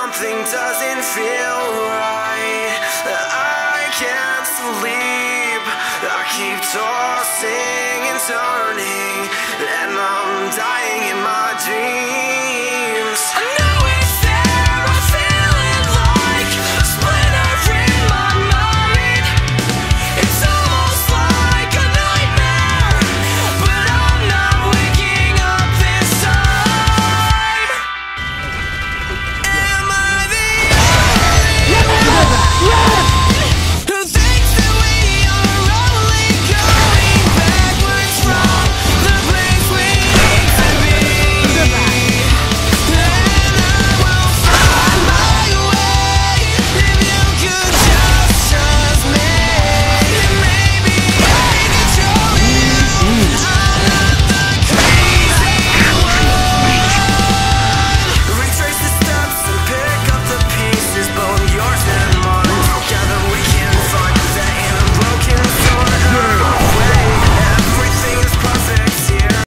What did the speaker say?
Something doesn't feel right. I can't sleep. I keep tossing and turning,